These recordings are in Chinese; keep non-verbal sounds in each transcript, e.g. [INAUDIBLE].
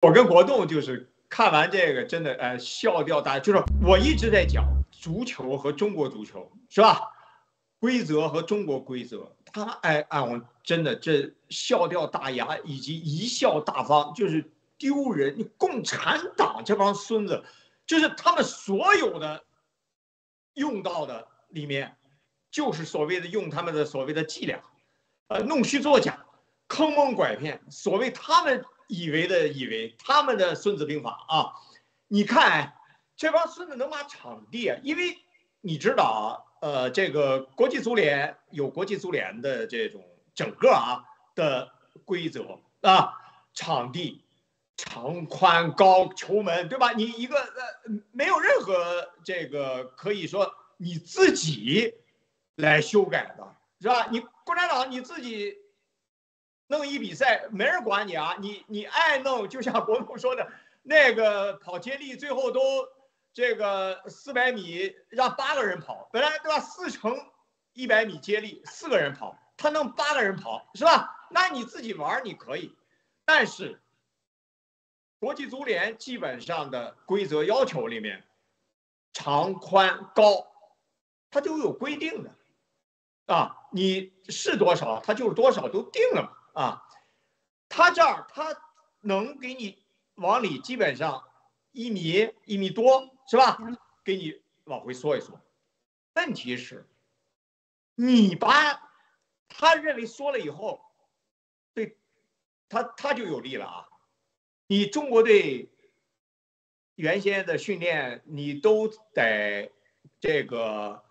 我跟国栋就是看完这个，真的呃笑掉大。就是我一直在讲足球和中国足球，是吧？规则和中国规则，他哎哎，我真的这笑掉大牙，以及贻笑大方，就是丢人。你共产党这帮孙子，就是他们所有的用到的里面，就是所谓的用他们的所谓的伎俩，呃，弄虚作假，坑蒙拐骗，所谓他们。以为的以为他们的《孙子兵法》啊，你看这帮孙子能把场地啊，因为你知道啊，呃，这个国际足联有国际足联的这种整个啊的规则啊，场地长宽高球门对吧？你一个呃没有任何这个可以说你自己来修改的是吧？你共产党你自己。弄一比赛，没人管你啊！你你爱弄，就像国栋说的，那个跑接力，最后都这个四百米让八个人跑，本来对吧？四乘一百米接力，四个人跑，他弄八个人跑，是吧？那你自己玩你可以，但是国际足联基本上的规则要求里面，长宽高，它都有规定的，啊，你是多少，它就是多少，都定了嘛。啊，他这儿他能给你往里基本上一米一米多是吧？给你往回缩一缩。问题是，你把他认为缩了以后，对，他他就有利了啊。你中国队原先的训练你都在这个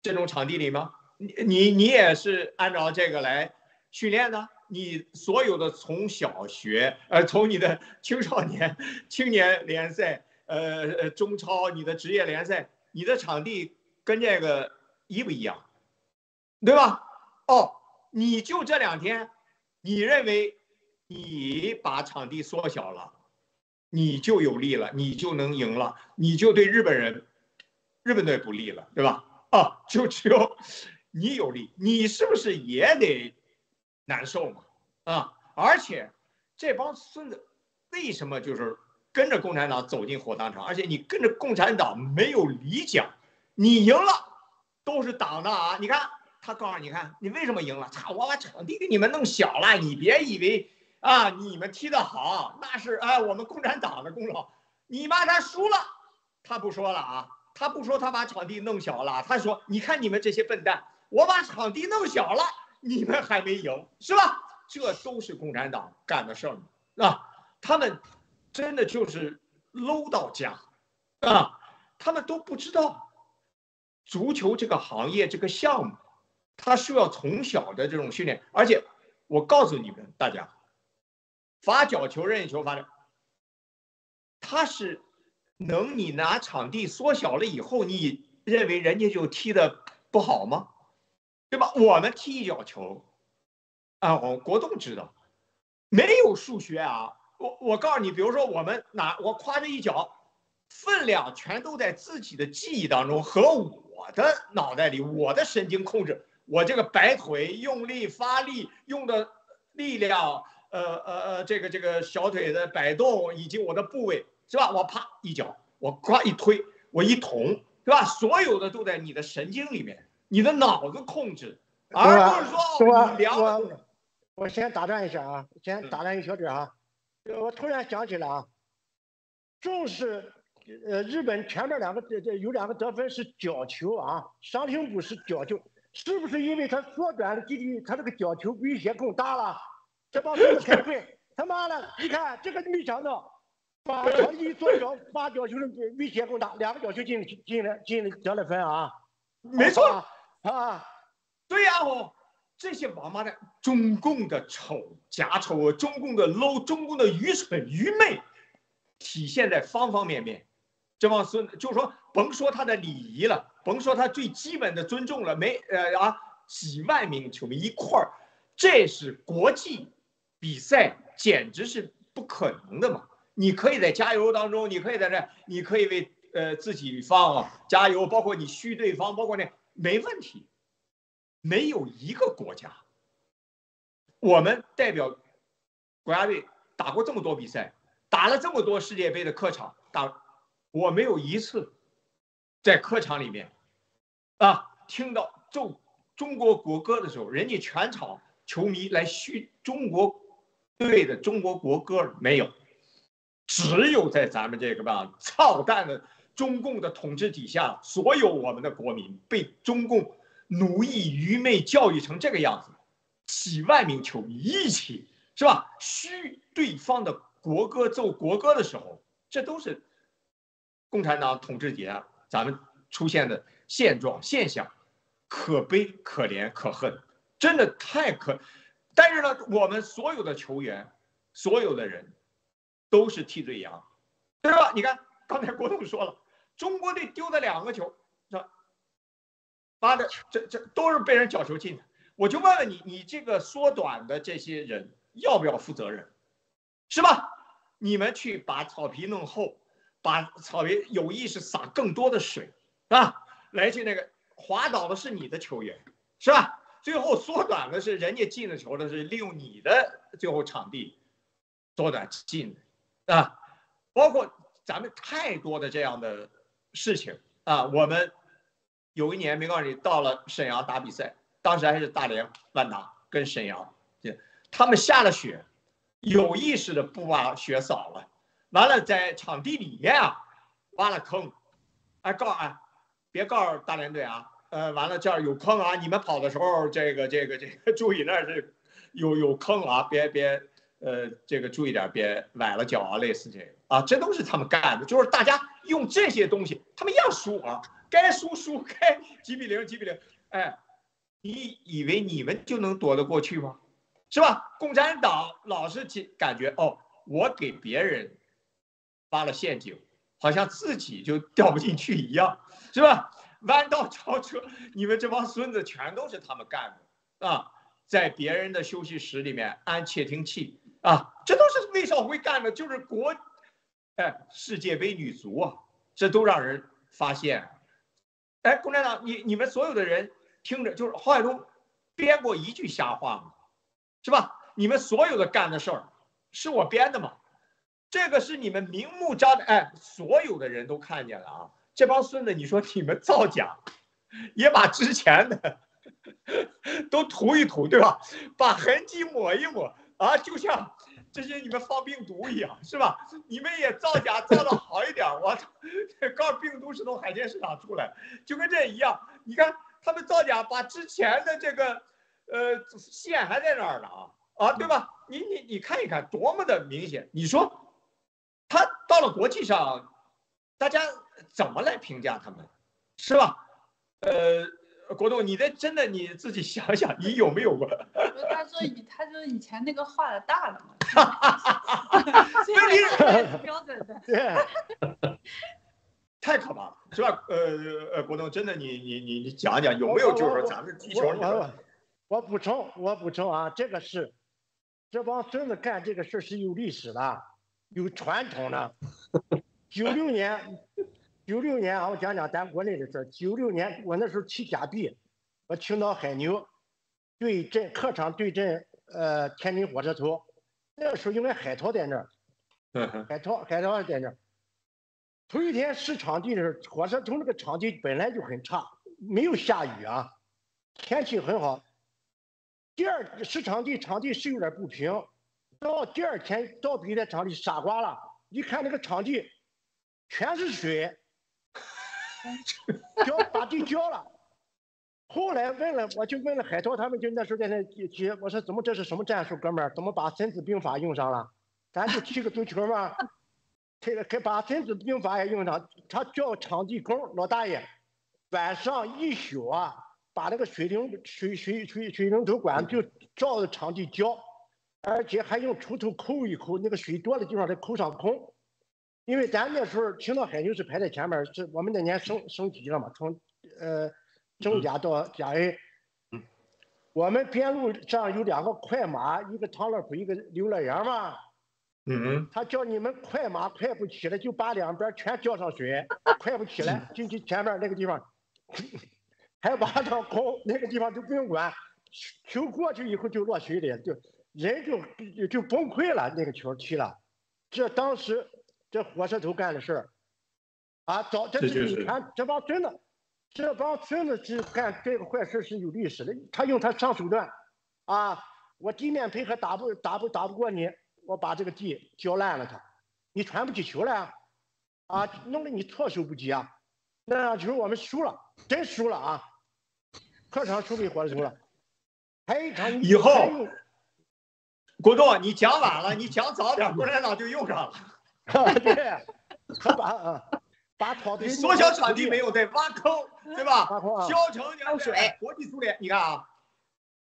这种场地里吗？你你你也是按照这个来。训练的？你所有的从小学，呃，从你的 [LAUGHS] 青少年、[LAUGHS] 青年联赛，呃，中超，你的职业联赛，你的场地跟这个一不一样，对吧？哦，你就这两天，你认为你把场地缩小了，你就有利了，你就能赢了，你就对日本人、日本队不利了，对吧？哦，就只有你有利，你是不是也得？难受嘛，啊！而且这帮孙子为什么就是跟着共产党走进火葬场？而且你跟着共产党没有理讲，你赢了都是党的啊！你看他告诉你看你为什么赢了？操！我把场地给你们弄小了，你别以为啊你们踢得好，那是哎我们共产党的功劳。你妈他输了，他不说了啊，他不说他把场地弄小了，他说你看你们这些笨蛋，我把场地弄小了。你们还没赢是吧？这都是共产党干的事儿啊！他们真的就是 low 到家啊！他们都不知道足球这个行业这个项目，它需要从小的这种训练。而且我告诉你们大家，罚角球、任意球罚的，他是能你拿场地缩小了以后，你认为人家就踢的不好吗？对吧？我们踢一脚球，啊，我国栋知道，没有数学啊。我我告诉你，比如说我们拿我夸这一脚，分量全都在自己的记忆当中和我的脑袋里，我的神经控制，我这个摆腿用力发力用的力量，呃呃呃，这个这个小腿的摆动以及我的部位，是吧？我啪一脚，我夸一推，我一捅，是吧？所有的都在你的神经里面。你的脑子控制，而不是说你聊。我我先打断一下啊，先打断一小点啊。我突然想起来啊，正是呃日本前面两个这这有两个得分是角球啊，伤停补是角球，是不是因为他缩短了距离，他这个角球威胁更大了？这帮孙子开会，[LAUGHS] 他妈的，你看这个没想到，把场地缩小，把角球的威胁更大，两个角球进进了进了得了分啊，没错。啊，对呀，哦，这些王八蛋，中共的丑，假丑，中共的 low，中共的愚蠢愚昧，体现在方方面面。这帮孙子，就说甭说他的礼仪了，甭说他最基本的尊重了，没呃啊，几万名球迷一块儿，这是国际比赛，简直是不可能的嘛。你可以在加油当中，你可以在这，你可以为呃自己方加油，包括你嘘对方，包括那。没问题，没有一个国家，我们代表国家队打过这么多比赛，打了这么多世界杯的客场，打我没有一次在客场里面啊听到奏中国国歌的时候，人家全场球迷来嘘中国队的中国国歌没有，只有在咱们这个吧操蛋的中共的统治底下，所有我们的国民被中共奴役、愚昧教育成这个样子，几万名球迷一起是吧嘘对方的。国歌奏国歌的时候，这都是共产党统治底下咱们出现的现状现象，可悲可怜可恨，真的太可。但是呢，我们所有的球员，所有的人，都是替罪羊，对吧？你看刚才国栋说了，中国队丢的两个球，是吧？妈的，这这都是被人角球进的。我就问问你，你这个缩短的这些人要不要负责任？是吧？你们去把草皮弄厚，把草皮有意识撒更多的水，是吧？来去那个滑倒的是你的球员，是吧？最后缩短的是人家进了球的是利用你的最后场地缩短进的，啊，包括咱们太多的这样的事情啊。我们有一年没告诉你到了沈阳打比赛，当时还是大连万达跟沈阳，他们下了雪。有意识的不把雪扫了，完了在场地里面啊挖了坑，哎告哎，别告诉大连队啊，呃完了这儿有坑啊，你们跑的时候这个这个这个注意那是有有坑啊，别别呃这个注意点，别崴了脚啊，类似这个啊，这都是他们干的，就是大家用这些东西，他们一样输啊，该输输，该几比零几比零，哎，你以为你们就能躲得过去吗？是吧？共产党老是感觉哦，我给别人发了陷阱，好像自己就掉不进去一样，是吧？弯道超车，你们这帮孙子全都是他们干的啊！在别人的休息室里面安窃听器啊，这都是魏少辉干的，就是国，哎，世界杯女足啊，这都让人发现。哎，共产党，你你们所有的人听着，就是郝海东编过一句瞎话吗？是吧？你们所有的干的事儿，是我编的吗？这个是你们明目张胆，哎，所有的人都看见了啊！这帮孙子，你说你们造假，也把之前的 [LAUGHS] 都涂一涂，对吧？把痕迹抹一抹啊，就像这些你们放病毒一样，是吧？你们也造假造的好一点，我操！告诉病毒是从海鲜市场出来，就跟这一样。你看他们造假，把之前的这个。呃，线还在那儿呢啊啊，对吧？你你你看一看，多么的明显！你说，他到了国际上，大家怎么来评价他们，是吧？呃，国栋，你这真的你自己想想，你有没有过？[LAUGHS] 他说以他说以前那个画的大了嘛，哈哈哈哈哈！标准的，对，太可怕了，是吧？呃呃，国栋，真的，你你你你讲讲，有没有就是说咱们地球里面？我补充，我补充啊，这个是这帮孙子干这个事是有历史的，有传统的。九六年，九六年啊，我讲讲咱国内的事儿。九六年我那时候踢假币我青岛海牛对阵客场对阵呃天津火车头，那个时候应该海涛在那儿，海涛海涛在那儿。头一天试场地的时候，火车头那个场地本来就很差，没有下雨啊，天气很好。第二试场地，场地是有点不平。到第二天到比赛场地傻瓜了，一看那个场地全是水，[LAUGHS] 浇把地浇了。后来问了，我就问了海涛他们，就那时候在那提，我说怎么这是什么战术，哥们儿？怎么把《孙子兵法》用上了？咱就踢个足球嘛，这个把《孙子兵法》也用上。他叫场地工老大爷，晚上一宿啊。把那个水灵水水水水龙头管就照着场地浇，而且还用锄头抠一抠，那个水多的地方再抠上空。因为咱那时候青岛海牛是排在前面，是我们那年升升级了嘛，从呃中甲到甲 A。我们边路上有两个快马，一个唐乐普，一个刘乐阳嘛。嗯他叫你们快马快不起来，就把两边全浇上水，快不起来，进去前面那个地方。还把它空那个地方就不用管，球过去以后就落水里，就人就就崩溃了。那个球踢了，这当时这火车头干的事儿，啊，早这是你看这帮孙子，这帮孙子是干这个坏事是有历史的，他用他上手段，啊，我地面配合打不打不打不过你，我把这个地浇烂了他，你传不起球来啊，啊，弄得你措手不及啊，那场球我们输了，真输了啊，客场输给火车头了，还有一场以后国栋，你讲晚了，你讲早点，[LAUGHS] 共产党就用上了。对，他把啊把草地缩小场地没有对挖坑，对吧？挖坑啊消成漏水哎国际苏联，你看啊，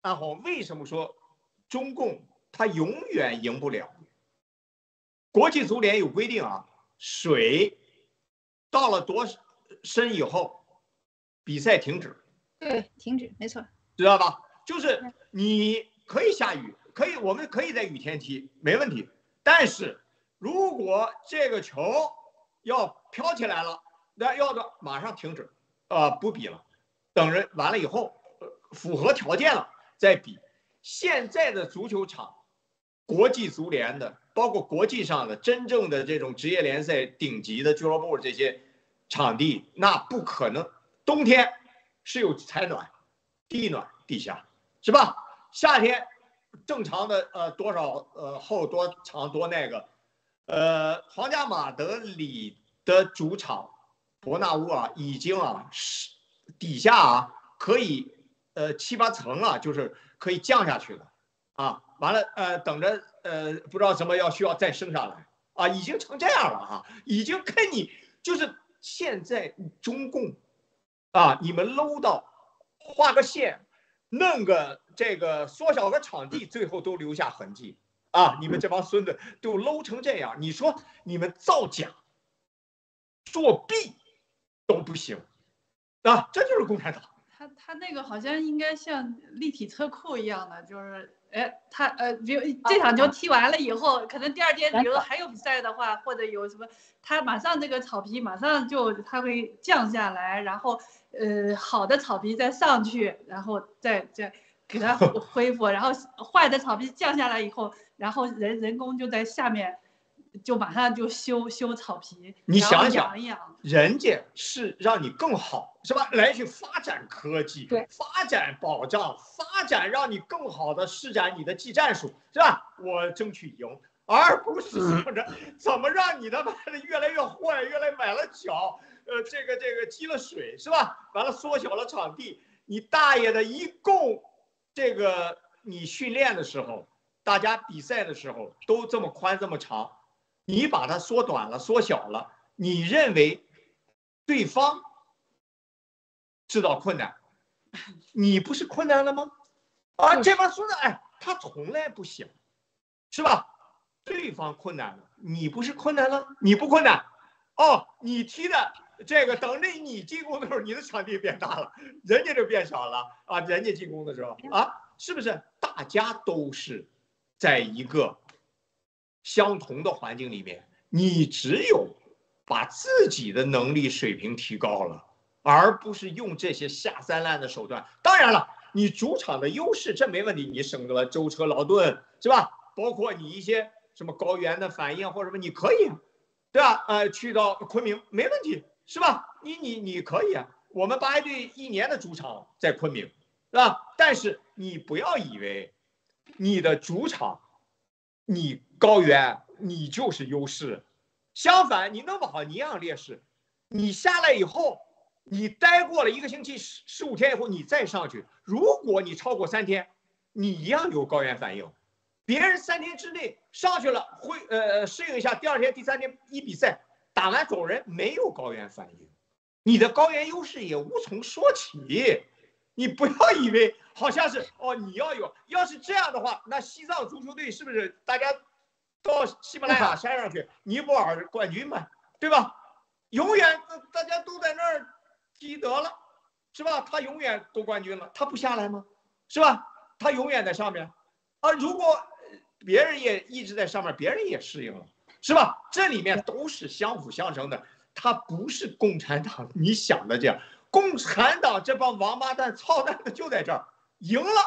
安红为什么说中共他永远赢不了？国际足联有规定啊，水到了多深以后，比赛停止，对，停止，没错。知道吧？就是你可以下雨，可以，我们可以在雨天踢，没问题。但是如果这个球要飘起来了，那要的马上停止，呃，不比了，等人完了以后，符合条件了再比。现在的足球场，国际足联的，包括国际上的真正的这种职业联赛顶级的俱乐部这些场地，那不可能。冬天是有采暖，地暖地下，是吧？夏天正常的呃多少呃厚多长多那个，呃皇家马德里的主场伯纳乌啊，已经啊是底下啊可以呃七八层啊，就是可以降下去的啊。完了呃等着呃不知道什么要需要再升上来啊，已经成这样了哈、已经跟你就是现在中共啊，你们搂到画个线，弄个这个缩小个场地，最后都留下痕迹啊！你们这帮孙子都搂成这样，你说你们造假、作弊都不行啊！这就是共产党。他他那个好像应该像立体车库一样的，就是哎，他呃，比如这场球踢完了以后，可能第二天比如还有比赛的话，或者有什么，他马上这个草皮马上就他会降下来，然后呃好的草皮再上去，然后再再给它 [LAUGHS] 恢复，然后坏的草皮降下来以后，然后人人工就在下面。就马上就修修草皮，你想想养一养，人家是让你更好，是吧？来去发展科技，对，发展保障，发展让你更好的施展你的技战术，是吧？我争取赢，而不是想着怎么让你他妈的越来越坏，越来买了脚，呃，这个这个积了水，是吧？完了缩小了场地，你大爷的，一共这个你训练的时候，大家比赛的时候都这么宽这么长。你把它缩短了、缩小了，你认为对方制造困难，你不是困难了吗？啊，这帮孙子，哎，他从来不想，是吧？对方困难了，你不是困难了？你不困难，哦，你踢的这个，等着你进攻的时候，你的场地变大了，人家就变小了啊！人家进攻的时候啊，是不是？大家都是在一个。相同的环境里面，你只有把自己的能力水平提高了，而不是用这些下三滥的手段。当然了，你主场的优势这没问题，你省了舟车劳顿是吧？包括你一些什么高原的反应或者什么，你可以，对吧？呃，去到昆明没问题是吧？你你你可以啊。我们八一队一年的主场在昆明，是吧？但是你不要以为你的主场。你高原，你就是优势；相反，你弄不好你一样劣势。你下来以后，你待过了一个星期、十十五天以后，你再上去，如果你超过三天，你一样有高原反应。别人三天之内上去了，会呃适应一下，第二天、第三天一比赛打完走人，没有高原反应，你的高原优势也无从说起。你不要以为好像是哦，你要有，要是这样的话，那西藏足球队是不是大家到喜马拉雅山上去，尼泊尔冠军嘛，对吧？永远大家都在那儿积德了，是吧？他永远夺冠军了，他不下来吗？是吧？他永远在上面啊。如果别人也一直在上面，别人也适应了，是吧？这里面都是相辅相成的，他不是共产党你想的这样。共产党这帮王八蛋、操蛋的就在这儿，赢了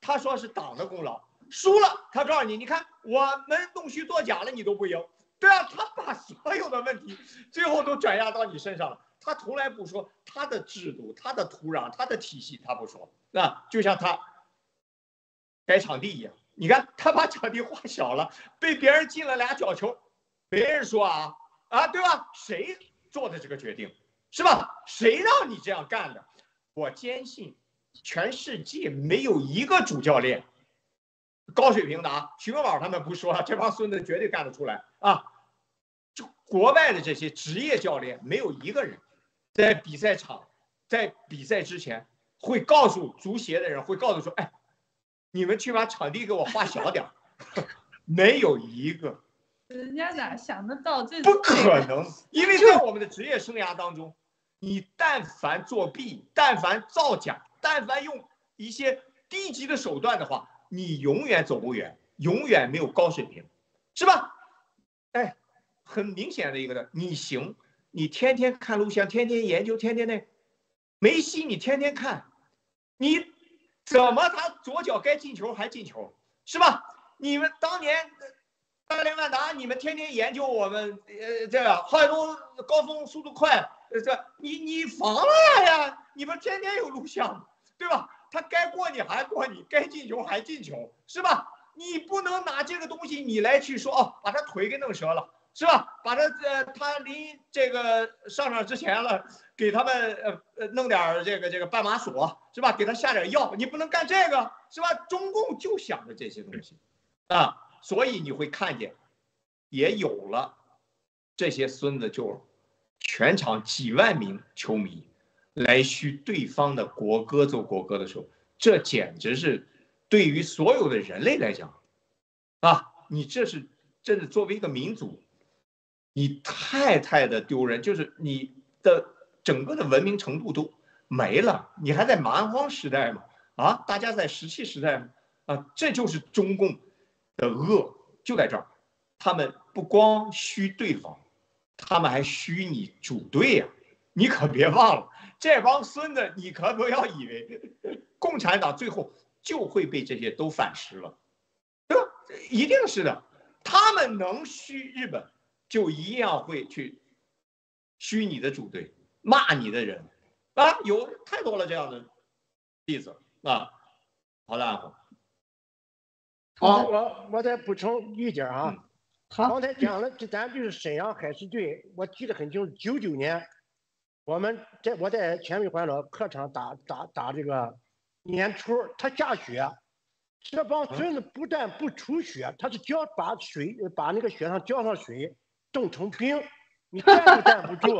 他说是党的功劳，输了他告诉你，你看我们弄虚作假了，你都不赢，对啊，他把所有的问题最后都转嫁到你身上了。他从来不说他的制度、他的土壤、他的体系，他不说。那就像他改场地一样，你看他把场地画小了，被别人进了俩角球，别人说啊啊，对吧？谁做的这个决定，是吧？谁让你这样干的？我坚信，全世界没有一个主教练高水平的啊。徐根宝他们不说了，这帮孙子绝对干得出来啊！就国外的这些职业教练，没有一个人在比赛场，在比赛之前会告诉足协的人，会告诉说，哎。你们去把场地给我画小点儿，[LAUGHS] 没有一个。人家哪想得到这？不可能，[LAUGHS] 因为在我们的职业生涯当中，你但凡作弊，但凡造假，但凡用一些低级的手段的话，你永远走不远，永远没有高水平，是吧？哎，很明显的一个的，你行，你天天看录像，天天研究，天天那梅西，你天天看，你。怎么他左脚该进球还进球，是吧？你们当年大连万达，你们天天研究我们，呃，这个浩东高峰速度快，呃这你你防了呀？你们天天有录像，对吧？他该过你还过你，该进球还进球，是吧？你不能拿这个东西你来去说哦，把他腿给弄折了。是吧？把他呃，他临这个上场之前了，给他们呃呃弄点这个这个绊马索，是吧？给他下点药，你不能干这个，是吧？中共就想着这些东西，啊，所以你会看见，也有了这些孙子，就全场几万名球迷来嘘对方的国歌奏国歌的时候，这简直是对于所有的人类来讲，啊，你这是真的作为一个民族。你太太的丢人，就是你的整个的文明程度都没了。你还在蛮荒时代吗？啊，大家在石器时代吗？啊，这就是中共的恶，就在这儿。他们不光虚对方，他们还虚你主队呀。你可别忘了，这帮孙子，你可不要以为共产党最后就会被这些都反噬了，对吧？一定是的，他们能虚日本。就一样会去虚你的主队，骂你的人，啊，有太多了这样的例子啊。好的，好，我我再补充一点啊。好，刚才讲了，这咱就是沈阳海事队，我记得很清楚。九九年，我们在我在前卫环岛客场打打打这个年初，他下雪，这帮孙子不但不除雪，他是浇把水把那个雪上浇上水。冻成冰，你站都站不住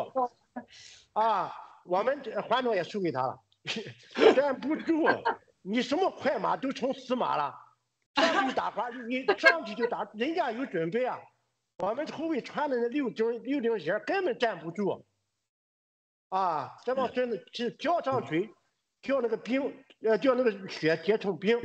[LAUGHS] 啊！我们这环岛也输给他了，[LAUGHS] 站不住。你什么快马都成死马了，[LAUGHS] 上去打滑，你上去就打，人家有准备啊。我们后卫穿的那六钉六钉鞋根本站不住啊！这帮孙子是浇上水，叫那个冰，呃，叫那个雪结成冰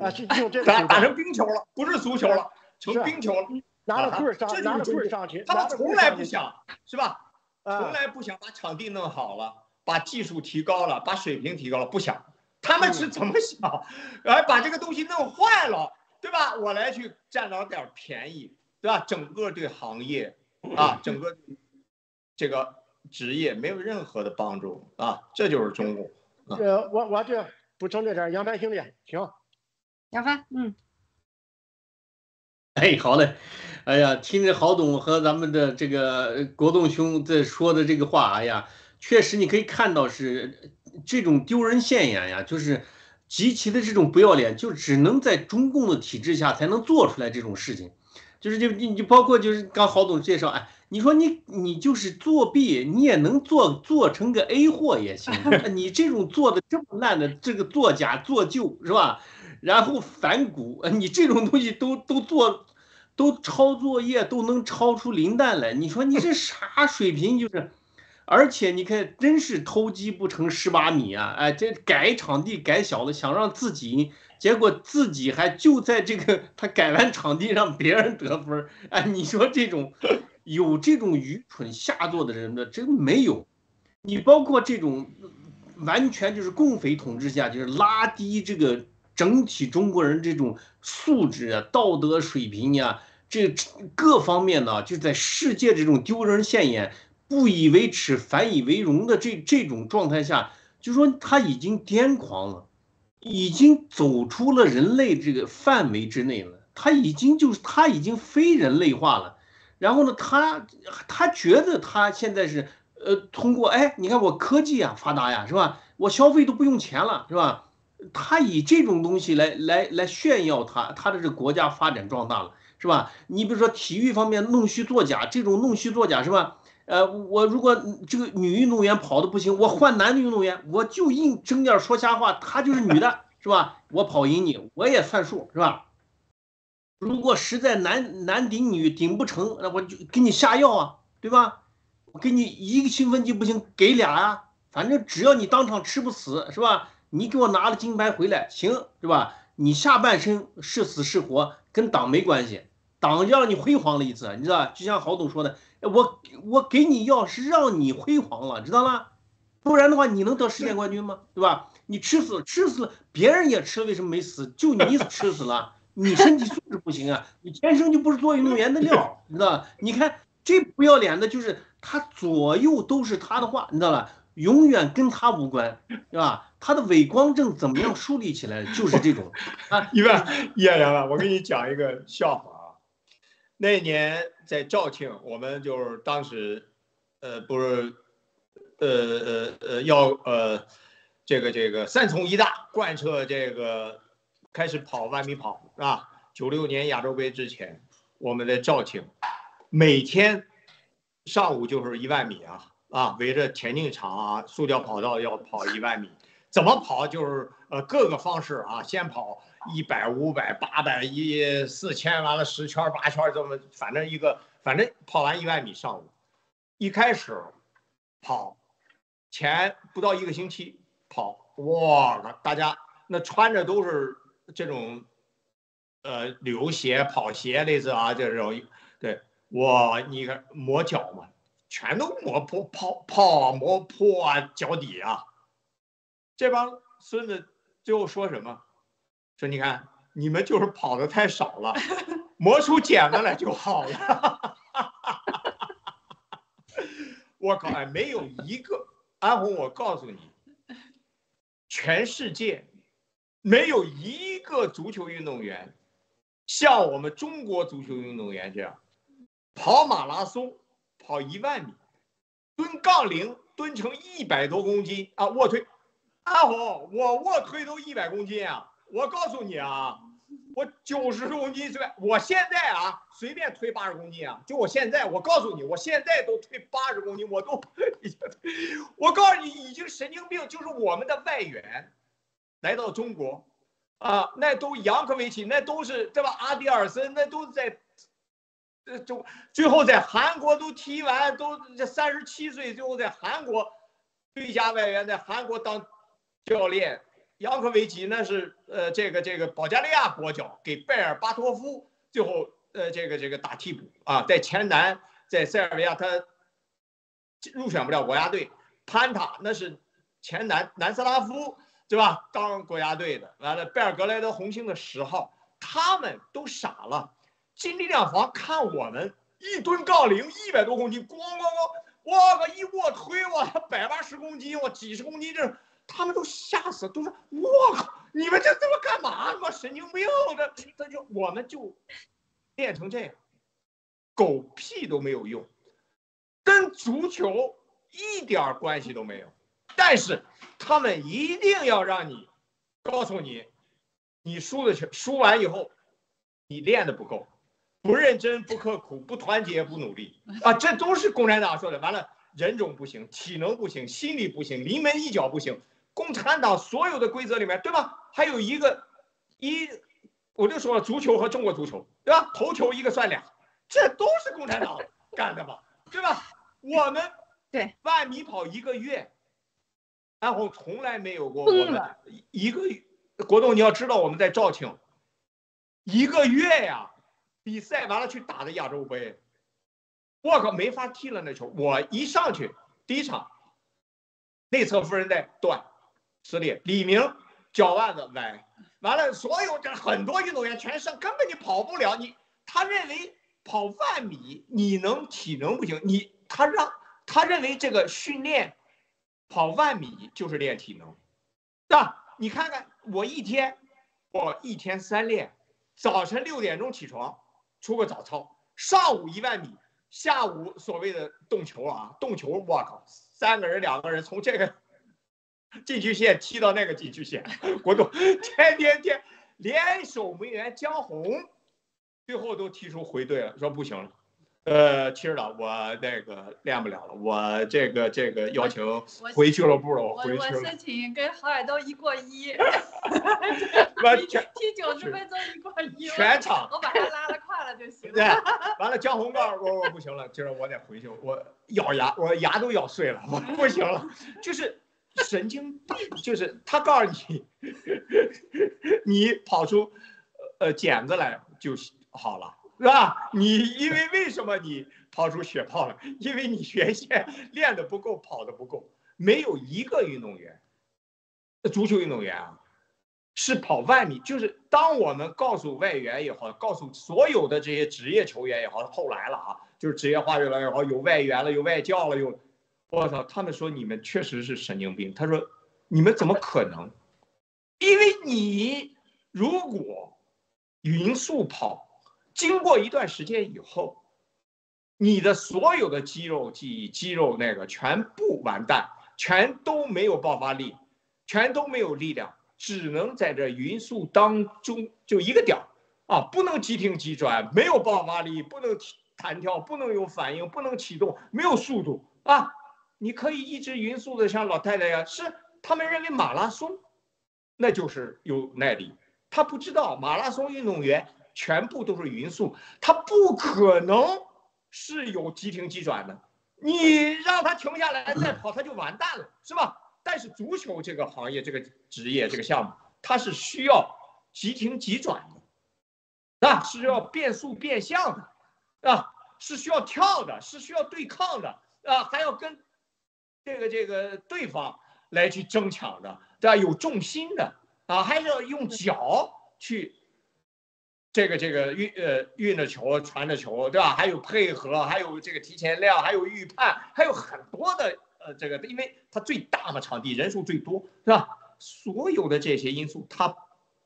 啊，是用这打打成冰球了，不是足球了，成冰球了。拿着棍上，拿着棍上去，他们从来不想，是吧？从来不想把场地弄好了，把技术提高了，把水平提高了，不想。他们是怎么想？哎，把这个东西弄坏了，对吧？我来去占到点便宜，对吧？整个对行业啊，[LAUGHS] 整个这个职业没有任何的帮助啊，这就是中共。呃，我我这补充这点，杨帆兄弟，行。杨帆，嗯。哎，好嘞，哎呀，听着郝董和咱们的这个国栋兄在说的这个话，哎呀，确实你可以看到是这种丢人现眼呀，就是极其的这种不要脸，就只能在中共的体制下才能做出来这种事情，就是就你就包括就是刚郝总介绍，哎，你说你你就是作弊，你也能做做成个 A 货也行，[LAUGHS] 你这种做的这么烂的这个作假做旧是吧？然后反骨，你这种东西都都做，都抄作业都能抄出零蛋来，你说你这啥水平？就是，而且你看，真是偷鸡不成蚀把米啊！哎，这改场地改小了，想让自己，结果自己还就在这个他改完场地让别人得分哎，你说这种有这种愚蠢下作的人的真没有，你包括这种完全就是共匪统治下就是拉低这个。整体中国人这种素质啊、道德水平呀，这各方面呢，就在世界这种丢人现眼、不以为耻、反以为荣的这这种状态下，就说他已经癫狂了，已经走出了人类这个范围之内了，他已经就是他已经非人类化了。然后呢，他他觉得他现在是呃通过哎，你看我科技啊发达呀，是吧？我消费都不用钱了，是吧？他以这种东西来来来炫耀他他的这国家发展壮大了，是吧？你比如说体育方面弄虚作假，这种弄虚作假是吧？呃，我如果这个女运动员跑的不行，我换男的运动员，我就硬睁眼说瞎话，她就是女的，是吧？我跑赢你，我也算数，是吧？如果实在男男顶女顶不成，那我就给你下药啊，对吧？我给你一个兴奋剂不行，给俩啊，反正只要你当场吃不死，是吧？你给我拿了金牌回来，行是吧？你下半身是死是活跟党没关系，党让你辉煌了一次，你知道就像郝总说的，我我给你药是让你辉煌了，知道吗？不然的话，你能得世界冠军吗？对吧？你吃死了，吃死了，别人也吃了，为什么没死？就你吃死了，你身体素质不行啊，你天生就不是做运动员的料，你知道你看这不要脸的，就是他左右都是他的话，你知道吧？永远跟他无关，对吧？他的伪光正怎么样树立起来，就是这种 [LAUGHS] 啊。一万叶良了，我给你讲一个笑话啊。那年在肇庆，我们就是当时，呃，不是，呃呃呃，要呃，这个这个三从一大贯彻这个，开始跑万米跑是吧？九六年亚洲杯之前，我们在肇庆，每天上午就是一万米啊。啊，围着田径场啊，塑胶跑道要跑一万米，怎么跑就是呃各个方式啊，先跑一百、五百、八百、一四千，完了十圈、八圈，这么反正一个，反正跑完一万米上午，一开始跑前不到一个星期跑，哇，大家那穿着都是这种呃旅游鞋、跑鞋类似啊，这种对，哇，你看磨脚嘛。全都磨破泡泡磨破啊脚底啊！这帮孙子最后说什么？你看你们就是跑的太少了，磨出茧子来就好了。[LAUGHS] 我靠！哎，没有一个安红，我告诉你，全世界没有一个足球运动员像我们中国足球运动员这样跑马拉松。跑一万米，蹲杠铃蹲成一百多公斤啊！卧推，阿红，我卧推都一百公斤啊！我告诉你啊，我九十公斤随便，我现在啊随便推八十公斤啊！就我现在，我告诉你，我现在都推八十公斤，我都，[LAUGHS] 我告诉你，已经神经病，就是我们的外援来到中国啊，那都扬科维奇，那都是对吧？阿迪尔森，那都在。呃，就最后在韩国都踢完，都这三十七岁，最后在韩国最佳外援，在韩国当教练。扬科维奇那是呃，这个这个保加利亚国脚，给贝尔巴托夫最后呃这个这个打替补啊，在前南，在塞尔维亚他入选不了国家队。潘塔那是前南南斯拉夫对吧？当国家队的，完了贝尔格莱德红星的十号，他们都傻了。进力量房看我们一吨杠铃一百多公斤，咣咣咣，我靠一卧推我百八十公斤，我几十公斤这，他们都吓死，都说我靠，你们这这么干嘛？他妈神经病！这这就我们就练成这样，狗屁都没有用，跟足球一点关系都没有。但是他们一定要让你告诉你，你输的球输完以后，你练的不够。不认真、不刻苦、不团结、不努力啊，这都是共产党说的。完了，人种不行，体能不行，心理不行，临门一脚不行。共产党所有的规则里面，对吧？还有一个一，我就说了，足球和中国足球，对吧？头球一个算俩，这都是共产党干的吧？对吧？我们对万米跑一个月，然后从来没有过我们一个国栋，你要知道我们在肇庆一个月呀。比赛完了去打的亚洲杯，我靠，没法踢了那球。我一上去第一场，内侧夫人在断实力，李明脚腕子崴，完了所有这很多运动员全上，根本你跑不了。你他认为跑万米，你能体能不行？你他让他认为这个训练跑万米就是练体能，是吧？你看看我一天，我一天三练，早晨六点钟起床，出个早操，上午一万米，下午所谓的动球啊，动球，我靠，三个人两个人从这个 [LAUGHS] 禁区线踢到那个禁区线，国栋天天天联守门员江红。最后都踢出回队了，说不行了，呃，其实了，我那个练不了了，我这个这个邀请回俱乐部了，我回去了。我申请跟郝海东一过一，[LAUGHS] 我踢九十分钟一过一，全场我把他拉的快了就行对了。[LAUGHS] 完了，江红告诉我我不行了，今儿我得回去，我咬牙，我牙都咬碎了，我不行了，就是神经病，[LAUGHS] 就是他告诉你，你跑出呃茧子来就好了，是吧？你因为为什么你跑出血泡了？因为你原先练的不够，跑的不够，没有一个运动员，足球运动员啊。是跑万米，就是当我们告诉外援也好，告诉所有的这些职业球员也好，后来了啊，就是职业化越来越好，有外援了，有外教了，有，我操，他们说你们确实是神经病。他说，你们怎么可能？因为你如果匀速跑，经过一段时间以后，你的所有的肌肉记忆、肌肉那个全部完蛋，全都没有爆发力，全都没有力量。只能在这匀速当中就一个点儿啊，不能急停急转，没有爆发力，不能弹跳，不能有反应，不能启动，没有速度啊！你可以一直匀速的像老太太呀，是他们认为马拉松，那就是有耐力。他不知道马拉松运动员全部都是匀速，他不可能是有急停急转的。你让他停下来再跑，他就完蛋了，是吧？但是足球这个行业、这个职业、这个项目，它是需要急停急转的，啊，是要变速变向的，啊，是需要跳的，是需要对抗的，啊，还要跟这个这个对方来去争抢的，对吧？有重心的，啊，还是要用脚去这个这个运呃运着球、传着球，对吧？还有配合，还有这个提前量，还有预判，还有很多的。呃，这个因为它最大嘛，场地人数最多，是吧？所有的这些因素他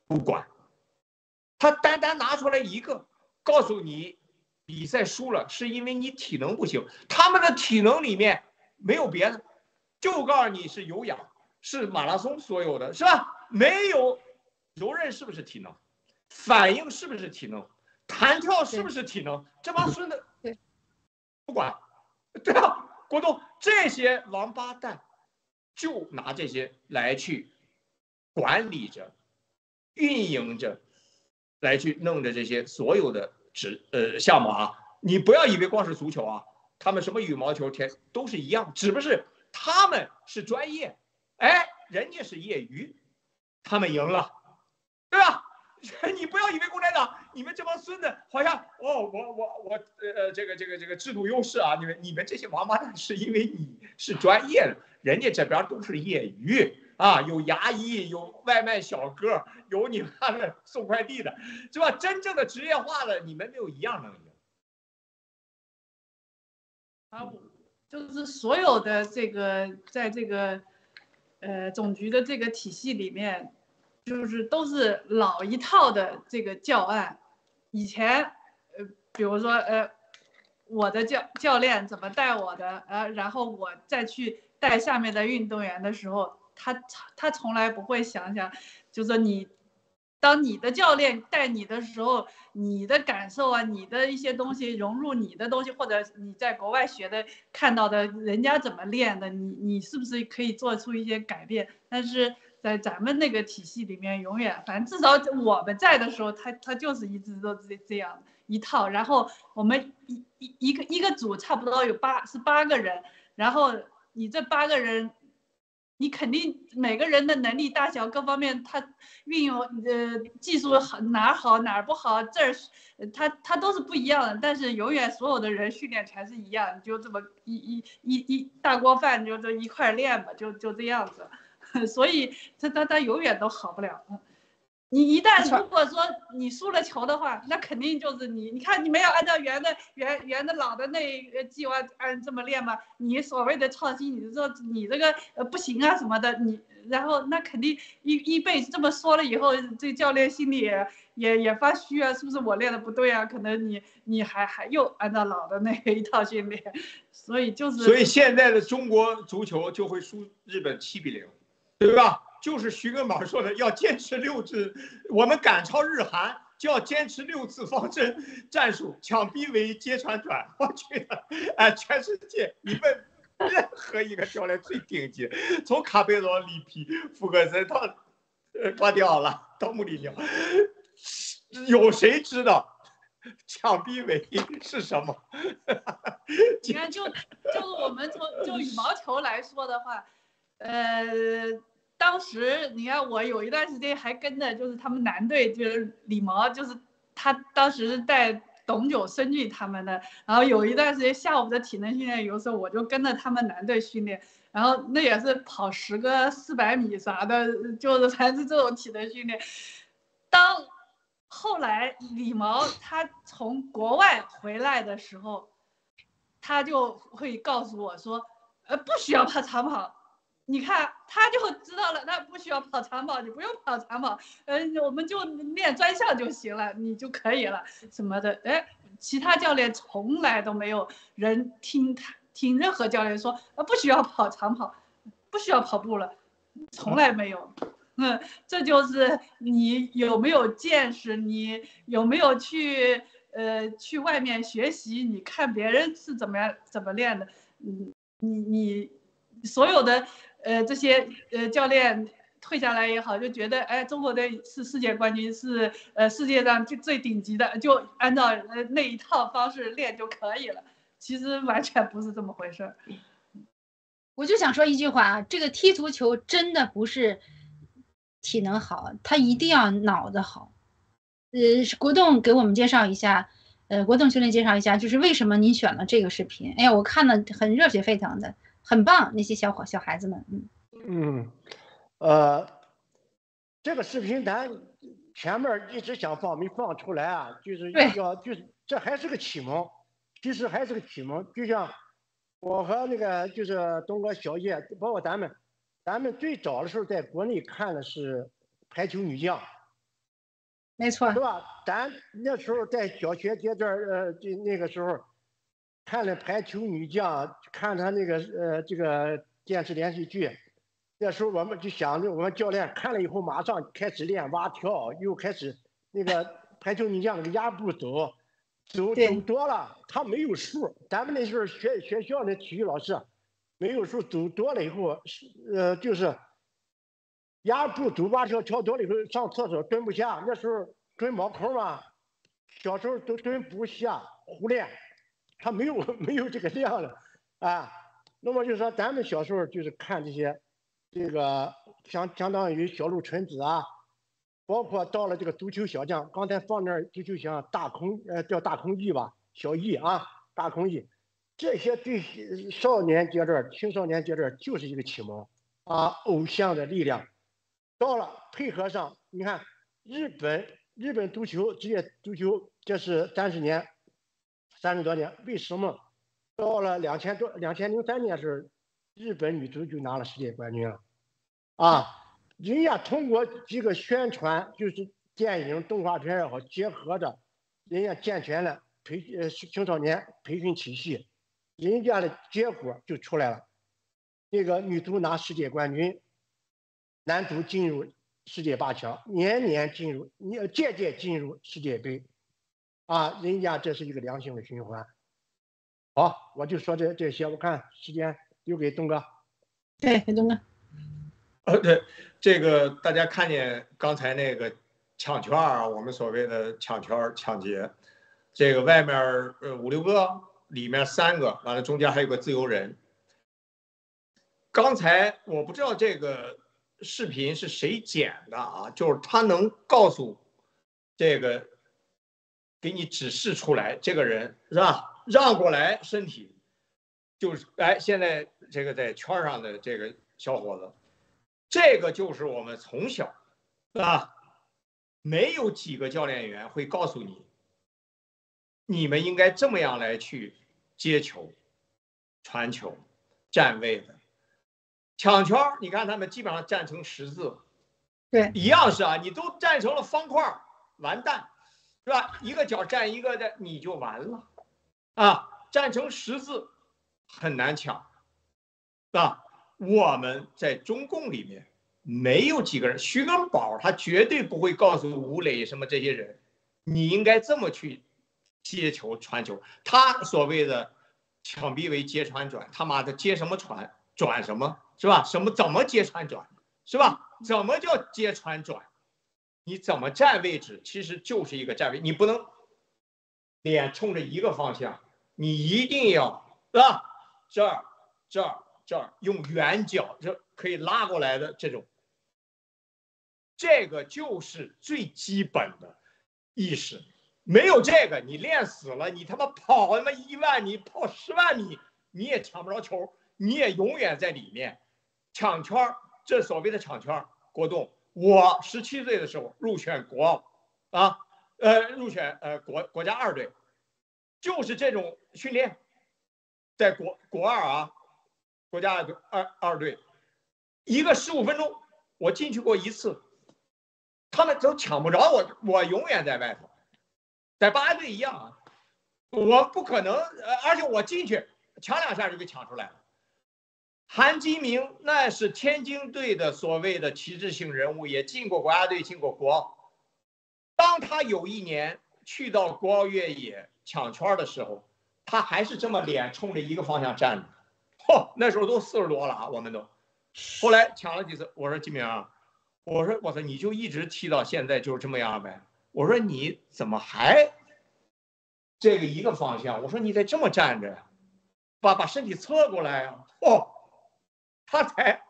不管，他单单拿出来一个，告诉你比赛输了是因为你体能不行。他们的体能里面没有别的，就告诉你是有氧，是马拉松所有的，是吧？没有柔韧是不是体能？反应是不是体能？弹跳是不是体能？这帮孙子不管，对吧？国栋这些王八蛋，就拿这些来去管理着、运营着，来去弄着这些所有的职呃项目啊！你不要以为光是足球啊，他们什么羽毛球、田都是一样，只不过是他们是专业，哎，人家是业余，他们赢了，对吧？[LAUGHS] 你不要以为共产党，你们这帮孙子好像哦，我我我呃这个这个这个制度优势啊，你们你们这些王八蛋是因为你是专业的，人家这边都是业余啊，有牙医，有外卖小哥，有你们送快递的，是吧？真正的职业化的，你们没有一样能赢。啊，就是所有的这个在这个呃总局的这个体系里面。就是都是老一套的这个教案，以前，呃，比如说，呃，我的教教练怎么带我的，呃，然后我再去带下面的运动员的时候，他他从来不会想想，就说你，当你的教练带你的时候，你的感受啊，你的一些东西融入你的东西，或者你在国外学的看到的人家怎么练的，你你是不是可以做出一些改变？但是。在咱们那个体系里面，永远反正至少我们在的时候，他他就是一直都这这样一套。然后我们一一一个一个组差不多有八是八个人，然后你这八个人，你肯定每个人的能力大小各方面，他运用呃技术好哪好哪不好，这儿他他都是不一样的。但是永远所有的人训练全是一样，就这么一一一一大锅饭就这一块儿练吧，就就这样子。[LAUGHS] 所以他他他永远都好不了。你一旦如果说你输了球的话，那肯定就是你。你看你没有按照原的原原的老的那个计划按这么练嘛？你所谓的创新，你说你这个呃不行啊什么的，你然后那肯定一一被这么说了以后，这教练心里也也也发虚啊，是不是我练的不对啊？可能你你还还又按照老的那一套训练，所以就是。所以现在的中国足球就会输日本七比零，对吧？就是徐根宝说的，要坚持六次，我们赶超日韩就要坚持六次方针战术，抢逼围接传转。我去，哎，全世界你问任何一个教练最顶级，从卡佩罗、里皮、福格森到呃瓜迪奥拉到穆里尼奥，有谁知道抢逼围是什么？[LAUGHS] 你看，就就我们从就羽毛球来说的话，呃。当时你看，我有一段时间还跟着，就是他们男队，就是李毛，就是他当时带董九、孙俊他们的。然后有一段时间下午的体能训练，有时候我就跟着他们男队训练。然后那也是跑十个四百米啥的，就是还是这种体能训练。当后来李毛他从国外回来的时候，他就会告诉我说，呃，不需要跑长跑。你看，他就知道了，他不需要跑长跑，你不用跑长跑，嗯，我们就练专项就行了，你就可以了，什么的，哎，其他教练从来都没有人听他听任何教练说，啊，不需要跑长跑，不需要跑步了，从来没有，嗯，这就是你有没有见识，你有没有去呃去外面学习，你看别人是怎么样怎么练的，嗯，你你所有的。呃，这些呃教练退下来也好，就觉得哎，中国队是世界冠军，是呃世界上最最顶级的，就按照呃那一套方式练就可以了。其实完全不是这么回事儿。我就想说一句话啊，这个踢足球真的不是体能好，他一定要脑子好。呃，国栋给我们介绍一下，呃，国栋兄弟介绍一下，就是为什么您选了这个视频？哎呀，我看了很热血沸腾的。很棒，那些小伙小孩子们，嗯嗯，呃，这个视频咱前面一直想放没放出来啊，就是要就是这还是个启蒙，其实还是个启蒙，就像我和那个就是东哥小叶，包括咱们，咱们最早的时候在国内看的是排球女将，没错，是吧？咱那时候在小学阶段，呃，就那个时候。看了排球女将，看他那个呃这个电视连续剧，那时候我们就想着，我们教练看了以后马上开始练蛙跳，又开始那个排球女将那个压步走，走走多了他没有数。咱们那时候学学校的体育老师没有数，走多了以后是呃就是压步走蛙跳跳多了以后上厕所蹲不下，那时候蹲茅坑嘛，小时候都蹲不下，胡练。他没有 [LAUGHS] 没有这个量了，啊，那么就是说咱们小时候就是看这些，这个相相当于小鹿纯子啊，包括到了这个足球小将，刚才放那儿足球小将大空呃叫大空翼吧，小翼啊大空翼，这些对少年阶段青少年阶段就是一个启蒙啊，偶像的力量，到了配合上，你看日本日本足球职业足球这是三十年。三十多年，为什么到了两千多两千零三年时，日本女足就拿了世界冠军了？啊，人家通过几个宣传，就是电影、动画片也好，结合着，人家健全了培呃青少年培训体系，人家的结果就出来了。那个女足拿世界冠军，男足进入世界八强，年年进入，你届届进入世界杯。啊，人家这是一个良性的循环。好，我就说这这些。我看时间留给东哥。对，东哥。呃，对，这个大家看见刚才那个抢圈儿，我们所谓的抢圈儿抢劫，这个外面呃五六个，里面三个，完了中间还有个自由人。刚才我不知道这个视频是谁剪的啊，就是他能告诉这个。给你指示出来，这个人是吧？让过来身体，就是哎，现在这个在圈上的这个小伙子，这个就是我们从小，是吧？没有几个教练员会告诉你，你们应该这么样来去接球、传球、站位的。抢圈，你看他们基本上站成十字，对，一样是啊，你都站成了方块儿，完蛋，是吧？一个脚站一个的，你就完了，啊，站成十字很难抢，啊，我们在中共里面没有几个人，徐根宝他绝对不会告诉吴磊什么这些人，你应该这么去接球传球，他所谓的枪毙为接传转，他妈的接什么传转什么。是吧？什么怎么接传转，是吧？怎么叫接传转？你怎么站位置，其实就是一个站位，你不能脸冲着一个方向，你一定要是吧？这儿、这儿、这儿，用圆角，这可以拉过来的这种，这个就是最基本的意识。没有这个，你练死了，你他妈跑他妈一万米，跑十万米，你也抢不着球，你也永远在里面。抢圈儿，这所谓的抢圈儿，国栋，我十七岁的时候入选国奥，啊，呃，入选呃国国家二队，就是这种训练，在国国二啊，国家二二二队，一个十五分钟，我进去过一次，他们都抢不着我，我永远在外头，在八队一样啊，我不可能，呃，而且我进去抢两下就给抢出来了。韩金明那是天津队的所谓的旗帜性人物，也进过国家队，进过国奥。当他有一年去到国奥越野抢圈的时候，他还是这么脸冲着一个方向站着。嚯，那时候都四十多了啊，我们都。后来抢了几次，我说金明，我说我操，你就一直踢到现在就是这么样呗？我说你怎么还这个一个方向？我说你得这么站着呀，把把身体侧过来呀。哦。他才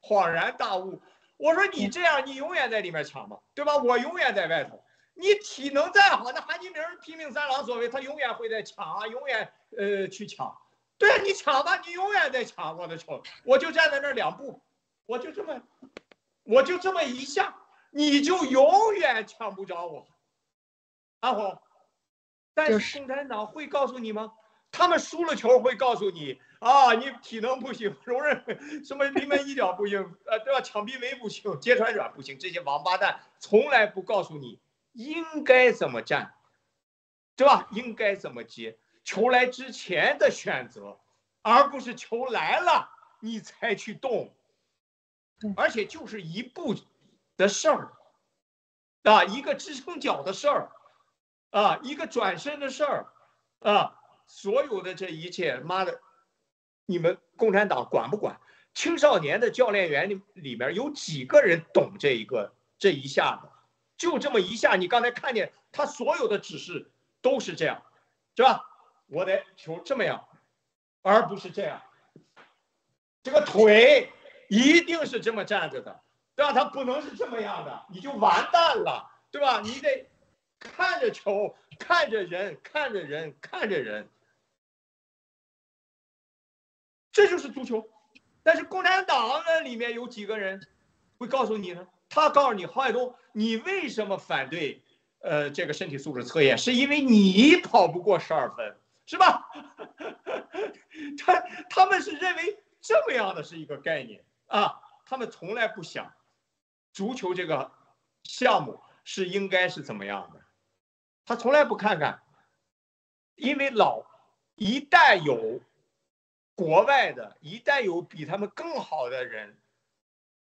恍然大悟，我说你这样，你永远在里面抢嘛，对吧？我永远在外头。你体能再好，那韩金明拼命三郎所谓，他永远会在抢啊，永远呃去抢。对啊，你抢吧，你永远在抢。我的球，我就站在那两步，我就这么，我就这么一下，你就永远抢不着我。阿红，但是共产党会告诉你吗？他们输了球会告诉你。啊，你体能不行，容忍 [LAUGHS] 什么临门一脚不行，呃，对吧？抢逼围不行，接传软不行，这些王八蛋从来不告诉你应该怎么站，对吧？应该怎么接球来之前的选择，而不是球来了你才去动，而且就是一步的事儿，啊，一个支撑脚的事儿，啊，一个转身的事儿，啊，所有的这一切，妈的！你们共产党管不管青少年的教练员里里面有几个人懂这一个这一下子，就这么一下，你刚才看见他所有的指示都是这样，是吧？我的球这么样，而不是这样。这个腿一定是这么站着的，对吧？他不能是这么样的，你就完蛋了，对吧？你得看着球，看着人，看着人，看着人。这就是足球，但是共产党那里面有几个人会告诉你呢？他告诉你郝海东，你为什么反对？呃，这个身体素质测验，是因为你跑不过十二分，是吧？[LAUGHS] 他他们是认为这么样的是一个概念啊，他们从来不想足球这个项目是应该是怎么样的，他从来不看看，因为老一旦有。国外的一旦有比他们更好的人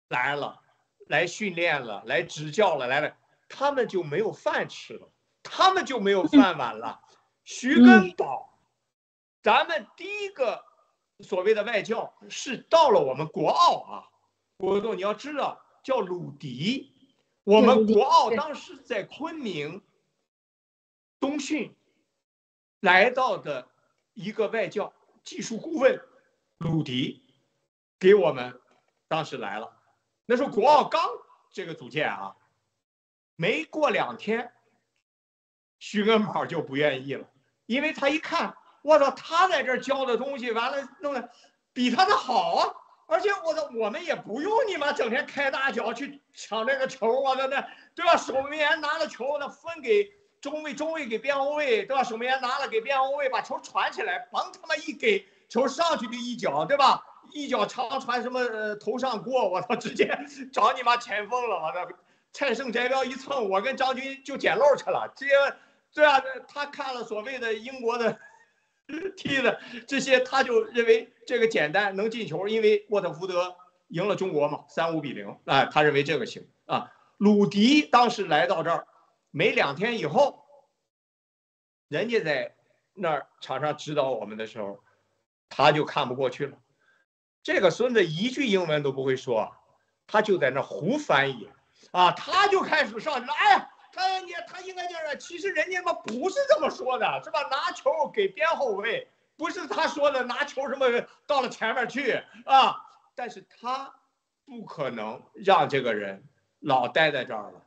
来了，来训练了，来执教了，来了，他们就没有饭吃了，他们就没有饭碗了。徐根宝，咱们第一个所谓的外教是到了我们国奥啊，国栋你要知道叫鲁迪，我们国奥当时在昆明冬训来到的一个外教。技术顾问鲁迪给我们当时来了，那时候国奥刚这个组建啊，没过两天，徐根宝就不愿意了，因为他一看，我操，他在这儿教的东西，完了弄的比他的好啊，而且我的我们也不用你们整天开大脚去抢这个球，我的那对吧？守门员拿了球，那分给中卫，中卫给边后卫，对吧？守门员拿了给边后卫，把球传起来，甭他妈一给球上去就一脚，对吧？一脚长传什么呃头上过，我操，直接找你妈前锋了，我操蔡胜摘标一蹭，我跟张军就捡漏去了。这对啊，他看了所谓的英国的。[LAUGHS] 踢的这些，他就认为这个简单能进球，因为沃特福德赢了中国嘛，三五比零啊，他认为这个行啊。鲁迪当时来到这儿，没两天以后，人家在那儿场上指导我们的时候，他就看不过去了。这个孙子一句英文都不会说，他就在那胡翻译啊，他就开始上去了，哎呀。他你他应该就是，其实人家嘛不是这么说的，是吧？拿球给边后卫，不是他说的拿球什么到了前面去啊。但是他不可能让这个人老待在这儿了，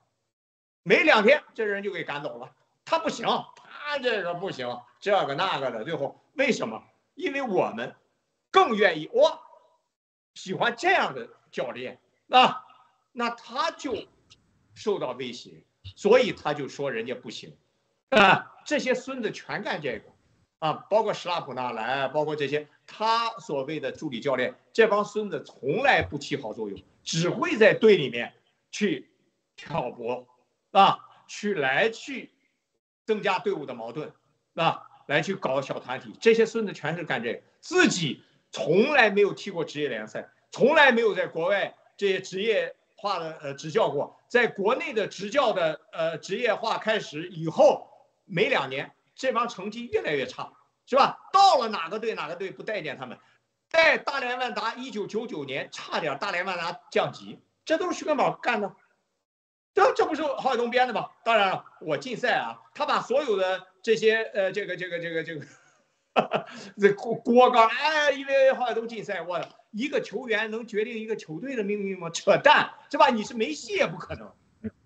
没两天这人就给赶走了。他不行，他这个不行，这个那个的，最后为什么？因为我们更愿意，哇喜欢这样的教练啊，那他就受到威胁。所以他就说人家不行，啊，这些孙子全干这个，啊，包括施拉普纳莱，包括这些他所谓的助理教练，这帮孙子从来不起好作用，只会在队里面去挑拨，啊，去来去增加队伍的矛盾，啊，来去搞小团体，这些孙子全是干这个，自己从来没有踢过职业联赛，从来没有在国外这些职业。化的呃执教过，在国内的执教的呃职业化开始以后，没两年，这帮成绩越来越差，是吧？到了哪个队哪个队不待见他们，在大连万达一九九九年差点大连万达降级，这都是徐根宝干的，这这不是郝海东编的吗？当然了，我禁赛啊，他把所有的这些呃这个这个这个这个，这锅锅盖哎，因为郝海东禁赛我。一个球员能决定一个球队的命运吗？扯淡，是吧？你是梅西也不可能，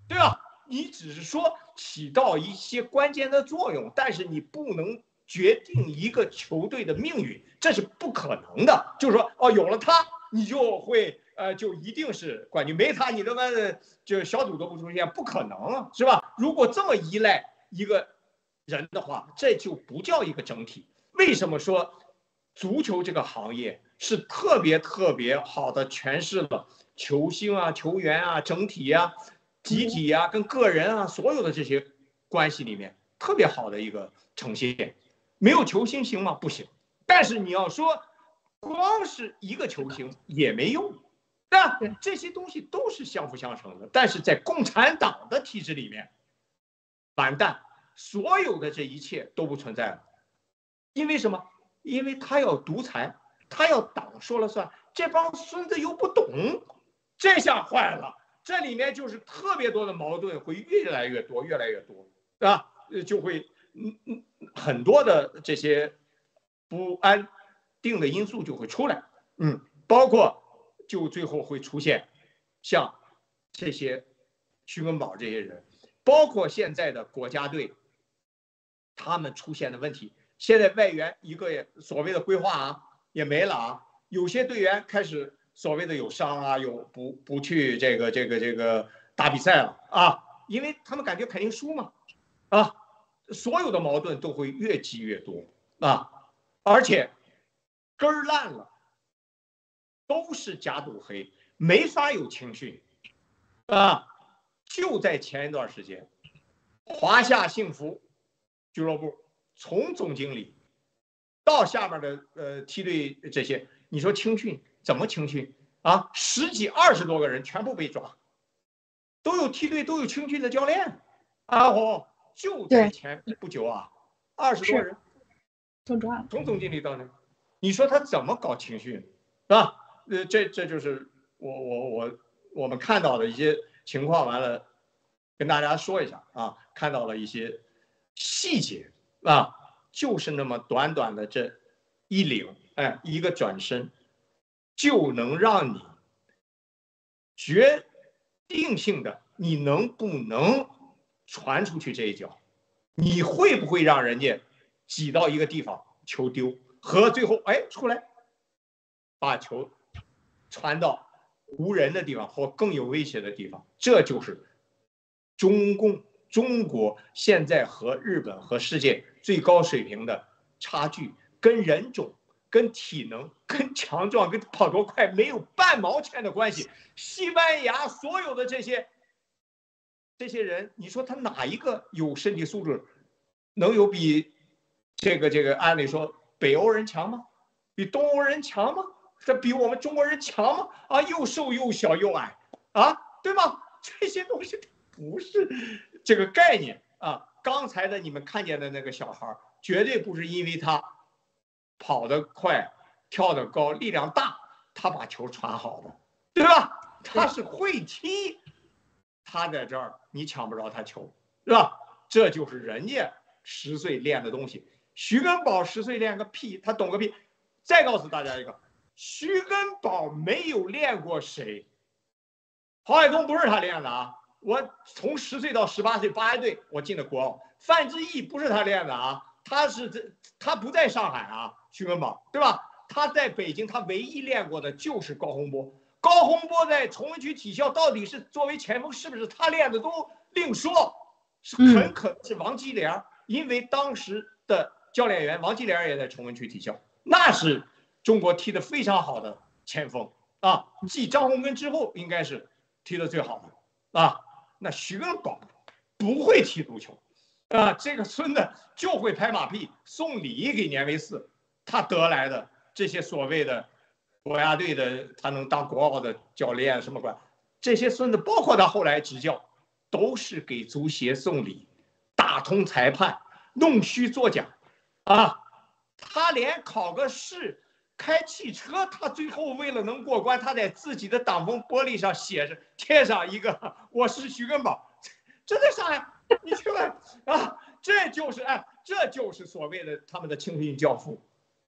对吧？你只是说起到一些关键的作用，但是你不能决定一个球队的命运，这是不可能的。就是说，哦，有了他，你就会呃，就一定是冠军；没他，你他妈的就小组都不出现，不可能，是吧？如果这么依赖一个人的话，这就不叫一个整体。为什么说足球这个行业？是特别特别好的诠释了球星啊、球员啊、整体啊、集体啊、跟个人啊所有的这些关系里面特别好的一个呈现。没有球星行吗？不行。但是你要说光是一个球星也没用，对吧？这些东西都是相辅相成的。但是在共产党的体制里面，完蛋，所有的这一切都不存在了。因为什么？因为他要独裁。他要党说了算，这帮孙子又不懂，这下坏了。这里面就是特别多的矛盾，会越来越多，越来越多，对吧？呃，就会嗯嗯很多的这些不安定的因素就会出来，嗯，包括就最后会出现像这些徐根宝这些人，包括现在的国家队，他们出现的问题，现在外援一个也所谓的规划啊。也没了啊！有些队员开始所谓的有伤啊，有不不去这个这个这个打比赛了啊，因为他们感觉肯定输嘛，啊，所有的矛盾都会越积越多啊，而且根儿烂了，都是假赌黑，没法有情绪啊！就在前一段时间，华夏幸福俱乐部从总经理。到下面的呃梯队这些，你说青训怎么青训啊？十几二十多个人全部被抓，都有梯队都有青训的教练，阿红就在前不久啊，二十多人都抓了，从总经理到那，你说他怎么搞青训，是吧？呃，这这就是我我我我们看到的一些情况，完了跟大家说一下啊，看到了一些细节啊。就是那么短短的这一领，哎，一个转身，就能让你决定性的，你能不能传出去这一脚？你会不会让人家挤到一个地方球丢？和最后哎出来把球传到无人的地方或更有威胁的地方。这就是中共中国现在和日本和世界最高水平的差距，跟人种、跟体能、跟 [LAUGHS] 强壮、跟跑多快没有半毛钱的关系。西班牙所有的这些这些人，你说他哪一个有身体素质，能有比这个这个按理说北欧人强吗？比东欧人强吗？这比我们中国人强吗？啊，又瘦又小又矮，啊，对吗？这些东西不是这个概念啊。刚才的你们看见的那个小孩，绝对不是因为他跑得快、跳得高、力量大，他把球传好的，对吧？他是会踢，他在这儿你抢不着他球，是吧？这就是人家十岁练的东西。徐根宝十岁练个屁，他懂个屁。再告诉大家一个。徐根宝没有练过谁，郝海东不是他练的啊！我从十岁到十八岁，八一队我进的国奥。范志毅不是他练的啊，他是这他不在上海啊，徐根宝对吧？他在北京，他唯一练过的就是高洪波。高洪波在崇文区体校到底是作为前锋，是不是他练的都另说，是很可能是王继良，因为当时的教练员王继良也在崇文区体校，那是。中国踢得非常好的前锋啊，继张洪根之后应该是踢得最好的啊。那徐根宝不会踢足球啊，这个孙子就会拍马屁、送礼给年维四，他得来的这些所谓的国家队的，他能当国奥的教练什么管？这些孙子包括他后来执教，都是给足协送礼、打通裁判、弄虚作假啊。他连考个试。开汽车，他最后为了能过关，他在自己的挡风玻璃上写着贴上一个 [LAUGHS] “我是徐根宝”，[LAUGHS] 这在上海，[LAUGHS] 你去问。啊，这就是哎，这就是所谓的他们的青训教父，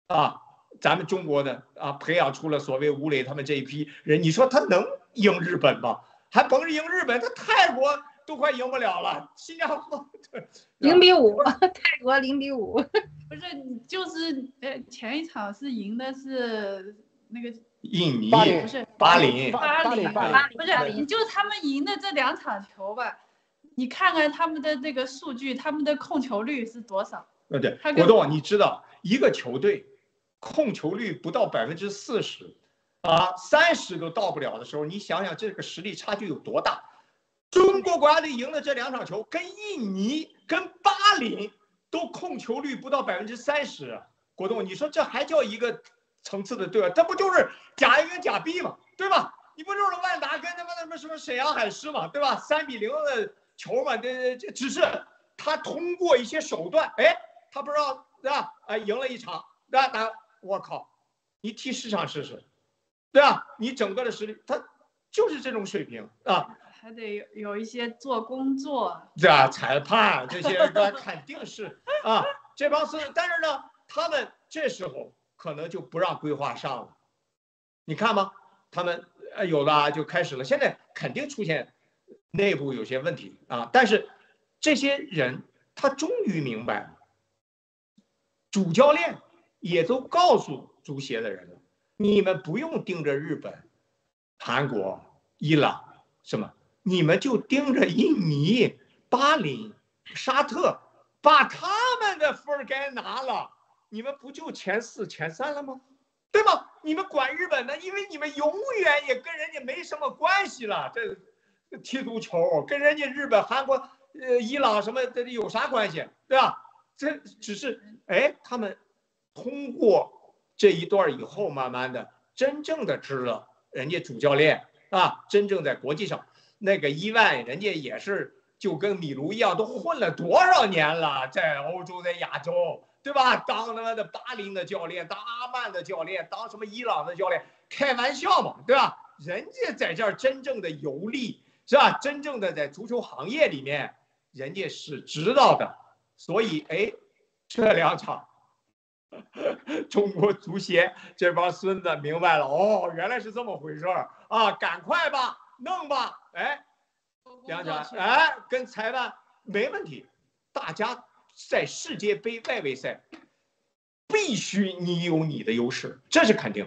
啊，咱们中国的啊，培养出了所谓吴磊他们这一批人，你说他能赢日本吗？还甭赢日本，他泰国都快赢不了了，新加坡。零比五，泰国零比五。不是，就是呃，前一场是赢的是那个印尼，不是巴林，巴林，巴林，不是，你就他们赢的这两场球吧，你看看他们的这个数据，他们的控球率是多少？呃，对，国栋，你知道一个球队控球率不到百分之四十，啊，三十都到不了的时候，你想想这个实力差距有多大？中国国家队赢的这两场球，跟印尼、跟巴林。都控球率不到百分之三十，国栋，你说这还叫一个层次的对吧？这不就是甲 A 跟甲 B 嘛，对吧？你不就是万达跟他妈什么什么沈阳海狮嘛，对吧？三比零的球嘛，这这只是他通过一些手段，哎，他不知道对吧？哎，赢了一场，对吧？那我靠，你踢十场试试，对吧？你整个的实力，他就是这种水平啊。还得有一些做工作，对啊，裁判这些那肯定是啊，这帮孙子，但是呢，他们这时候可能就不让规划上了，你看吗？他们呃有的就开始了，现在肯定出现内部有些问题啊，但是这些人他终于明白，主教练也都告诉足协的人了，你们不用盯着日本、韩国、伊朗什么。你们就盯着印尼、巴林、沙特，把他们的分儿该拿了，你们不就前四、前三了吗？对吗？你们管日本呢？因为你们永远也跟人家没什么关系了。这踢足球跟人家日本、韩国、呃、伊朗什么的有啥关系？对吧？这只是哎，他们通过这一段以后，慢慢的真正的知道人家主教练啊，真正在国际上。那个伊万，人家也是就跟米卢一样，都混了多少年了，在欧洲，在亚洲，对吧？当他妈的巴林的教练，当阿曼的教练，当什么伊朗的教练，开玩笑嘛，对吧？人家在这儿真正的游历，是吧？真正的在足球行业里面，人家是知道的。所以，哎，这两场，[LAUGHS] 中国足协这帮孙子明白了，哦，原来是这么回事儿啊！赶快吧，弄吧。哎，两讲哎，跟裁判没问题。大家在世界杯外围赛，必须你有你的优势，这是肯定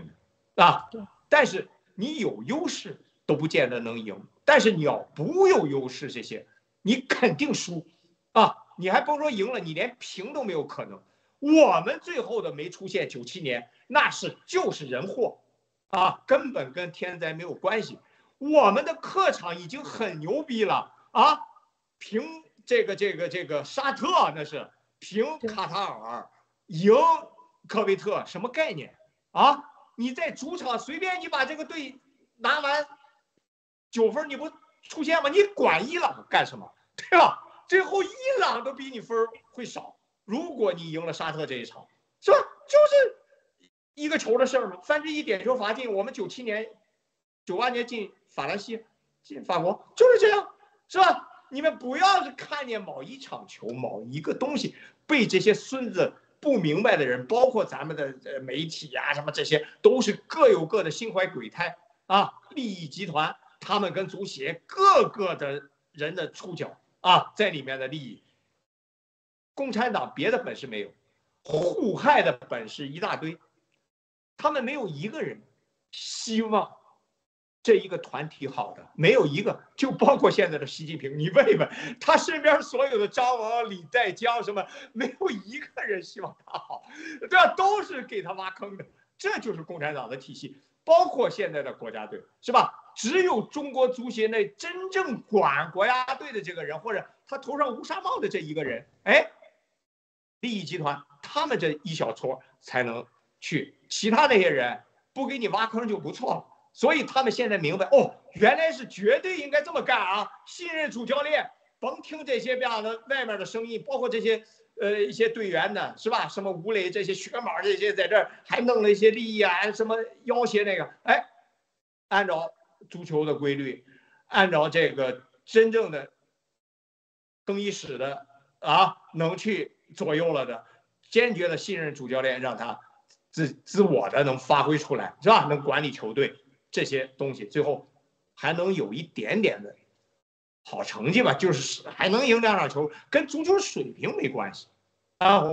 的啊。但是你有优势都不见得能赢，但是你要不有优势，这些你肯定输啊！你还甭说赢了，你连平都没有可能。我们最后的没出现九七年，那是就是人祸啊，根本跟天灾没有关系。我们的客场已经很牛逼了啊，平这个这个这个沙特那是平卡塔尔，赢科威特，什么概念啊？你在主场随便你把这个队拿完九分，你不出现吗？你管伊朗干什么？对吧？最后伊朗都比你分会少。如果你赢了沙特这一场，是吧？就是一个球的事儿嘛。范志毅点球罚进，我们九七年、九八年进法兰西、进法国，就是这样，是吧？你们不要是看见某一场球、某一个东西被这些孙子。不明白的人，包括咱们的呃媒体呀，什么这些，都是各有各的心怀鬼胎啊，利益集团，他们跟足协各个的人的触角啊，在里面的利益。共产党别的本事没有，互害的本事一大堆，他们没有一个人希望。这一个团体好的没有一个，就包括现在的习近平，你问一问他身边所有的张王李代江什么，没有一个人希望他好，对吧？都是给他挖坑的，这就是共产党的体系，包括现在的国家队，是吧？只有中国足协内真正管国家队的这个人，或者他头上乌纱帽的这一个人，哎，利益集团他们这一小撮才能去，其他那些人不给你挖坑就不错了。所以他们现在明白哦，原来是绝对应该这么干啊！信任主教练，甭听这些这样的外面的声音，包括这些呃一些队员呢，是吧？什么吴磊这些血马这些在这儿还弄了一些利益啊，什么要挟那个，哎，按照足球的规律，按照这个真正的更衣室的啊，能去左右了的，坚决的信任主教练，让他自自我的能发挥出来，是吧？能管理球队。这些东西最后还能有一点点的好成绩吧，就是还能赢两场球，跟足球水平没关系啊，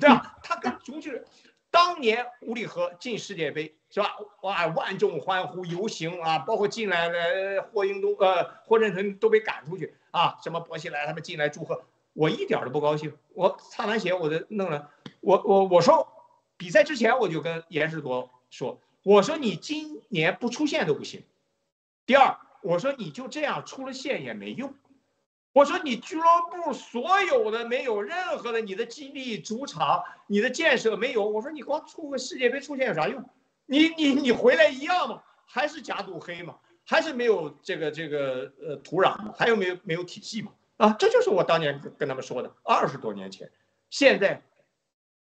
对吧？他跟足球，当年吴里河进世界杯是吧？哇，万众欢呼游行啊，包括进来的霍英东呃霍震霆都被赶出去啊，什么薄熙来他们进来祝贺，我一点都不高兴，我擦完鞋我就弄了，我我我说比赛之前我就跟严世铎说。我说你今年不出现都不行。第二，我说你就这样出了线也没用。我说你俱乐部所有的没有任何的你的基地、主场、你的建设没有。我说你光出个世界杯出线有啥用？你你你回来一样吗？还是假赌黑嘛？还是没有这个这个呃土壤嘛？还有没有没有体系嘛？啊，这就是我当年跟他们说的，二十多年前，现在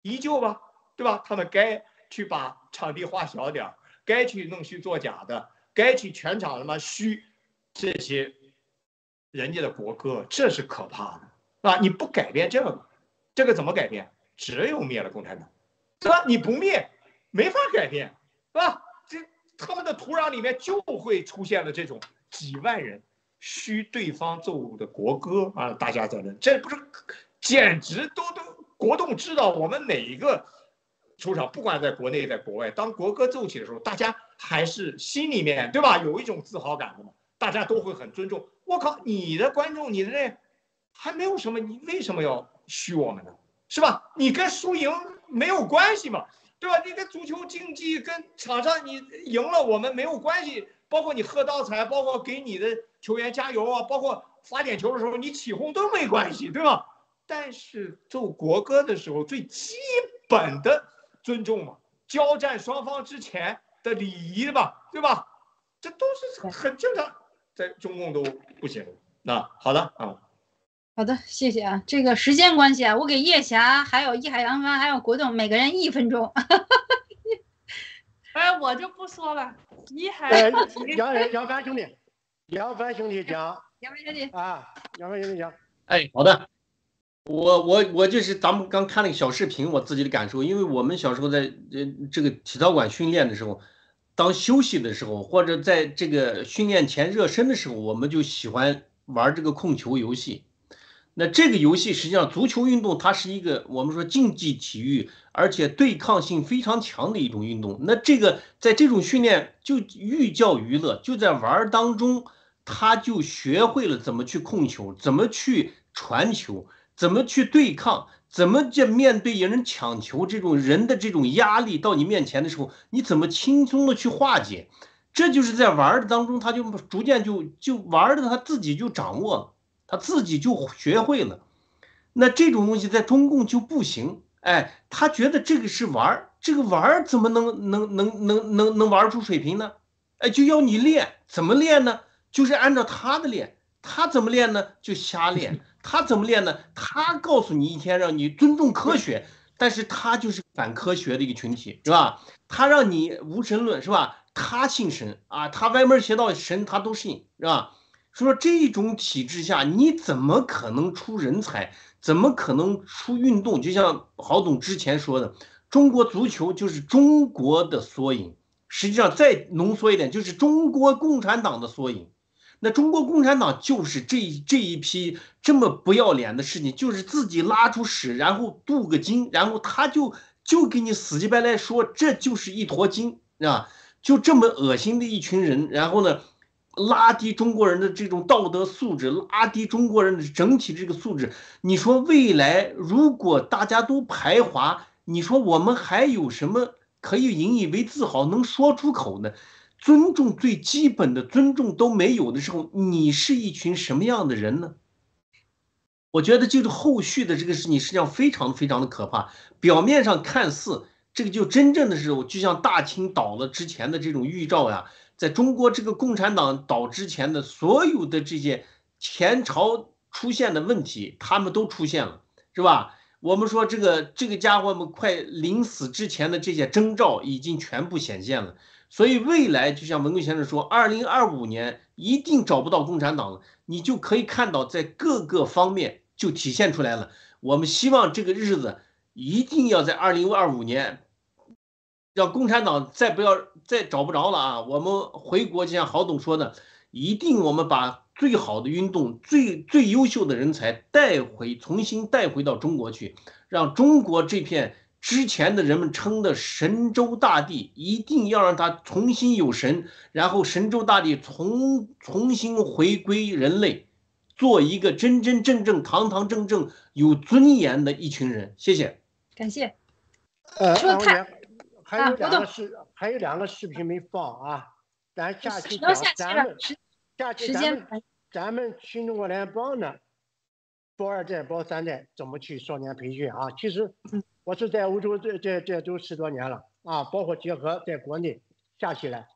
依旧吧，对吧？他们该。去把场地画小点儿，该去弄虚作假的，该去全场他妈虚这些人家的国歌，这是可怕的，啊？你不改变这个，这个怎么改变？只有灭了共产党，是吧？你不灭，没法改变，是吧？这他们的土壤里面就会出现了这种几万人虚对方奏的国歌啊！大家在那，这不是简直都都国栋知道我们哪一个。出场，不管在国内在国外，当国歌奏起的时候，大家还是心里面对吧，有一种自豪感的嘛，大家都会很尊重。我靠，你的观众，你的那还没有什么，你为什么要虚我们呢？是吧？你跟输赢没有关系嘛，对吧？你跟足球竞技跟场上你赢了我们没有关系，包括你喝倒彩，包括给你的球员加油啊，包括罚点球的时候你起哄都没关系，对吧？但是奏国歌的时候，最基本的。尊重嘛，交战双方之前的礼仪吧，对吧？这都是很正常，在中共都不行。那好的啊，好的，谢谢啊。这个时间关系啊，我给叶霞、还有易海洋帆、还有国栋每个人一分钟。[LAUGHS] 哎，我就不说了。易海，杨杨帆兄弟，杨帆兄弟讲。杨帆兄弟啊，杨帆兄弟讲。哎，好的。我我我就是咱们刚看了个小视频，我自己的感受，因为我们小时候在呃这个体操馆训练的时候，当休息的时候，或者在这个训练前热身的时候，我们就喜欢玩这个控球游戏。那这个游戏实际上，足球运动它是一个我们说竞技体育，而且对抗性非常强的一种运动。那这个在这种训练就寓教于乐，就在玩当中，他就学会了怎么去控球，怎么去传球，怎么去对抗，怎么去面对有人抢球这种人的这种压力到你面前的时候，你怎么轻松的去化解？这就是在玩儿的当中，他就逐渐就就玩的他自己就掌握了。他自己就学会了，那这种东西在中共就不行。哎，他觉得这个是玩儿，这个玩儿怎么能能能能能能玩出水平呢？哎，就要你练，怎么练呢？就是按照他的练，他怎么练呢？就瞎练。他怎么练呢？他告诉你一天让你尊重科学，但是他就是反科学的一个群体，是吧？他让你无神论，是吧？他信神啊，他歪门邪道神他都信，是吧？所以说这种体制下，你怎么可能出人才？怎么可能出运动？就像郝总之前说的，中国足球就是中国的缩影。实际上，再浓缩一点，就是中国共产党的缩影。那中国共产党就是这这一批这么不要脸的事情，就是自己拉出屎，然后镀个金，然后他就就给你死乞白赖说这就是一坨金，啊，就这么恶心的一群人，然后呢？拉低中国人的这种道德素质，拉低中国人的整体这个素质。你说未来如果大家都排华，你说我们还有什么可以引以为自豪、能说出口呢？尊重最基本的尊重都没有的时候，你是一群什么样的人呢？我觉得就是后续的这个事情实际上非常非常的可怕。表面上看似这个就真正的是，就像大清倒了之前的这种预兆呀。在中国这个共产党倒之前的所有的这些前朝出现的问题，他们都出现了，是吧？我们说这个这个家伙们快临死之前的这些征兆已经全部显现了，所以未来就像文贵先生说，二零二五年一定找不到共产党了，你就可以看到在各个方面就体现出来了。我们希望这个日子一定要在二零二五年。让共产党再不要再找不着了啊！我们回国就像郝董说的，一定我们把最好的运动、最最优秀的人才带回，重新带回到中国去，让中国这片之前的人们称的神州大地，一定要让它重新有神，然后神州大地重重新回归人类，做一个真真正正、堂堂正正、有尊严的一群人。谢谢，感谢。呃，说太。还有两个视，还有两个视频没放啊！咱下期讲咱们，下期咱们咱们新中国联邦呢，包二代、包三代怎么去少年培训啊？其实我是在欧洲这这这都十多年了啊，包括结合在国内，下起来。